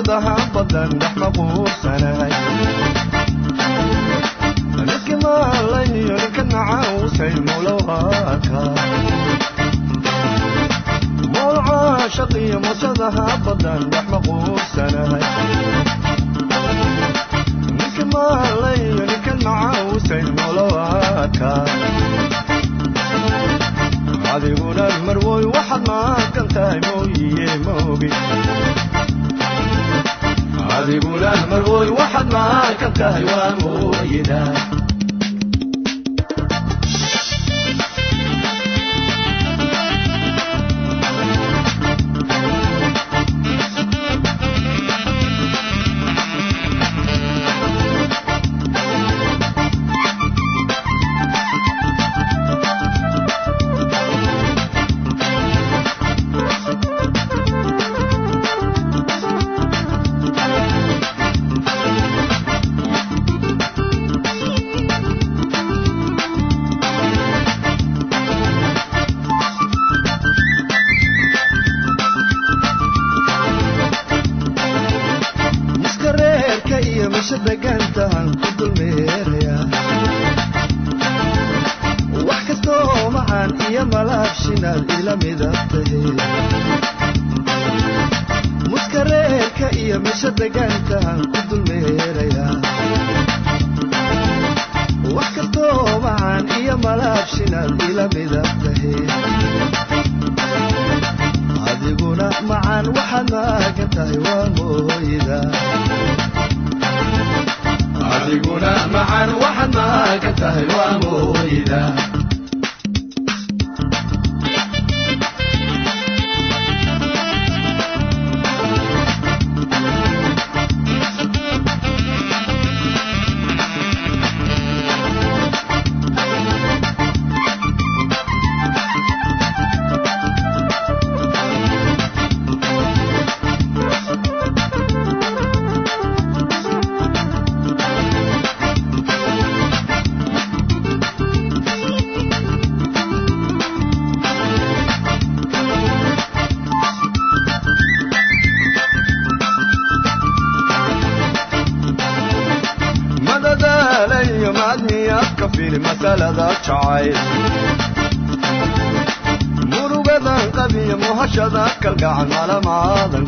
رضاها بدن محبوب سناي لكن ما لي يركن عاوسي مولواك مول عاشقي مصدها بدن محبوب سناي لكن ما لي يركن عاوسي مولواك adiguna marwoy waxaad maankan tahay mooyiye moogi حبيب الأحمر ما معاك بكهوان ويدان muskareerka iyo misha degaantahan ku dulmeeraya wax kastoo macaan iyo malaabshinaad ila midab tahe adiguna macaan waxaad maagan tahay waa mooyida adiguna macaan waxaad maagan tahay waa mooyida fili masalada jacayl murugadan qabiyo muhashada kalgacan malamaadan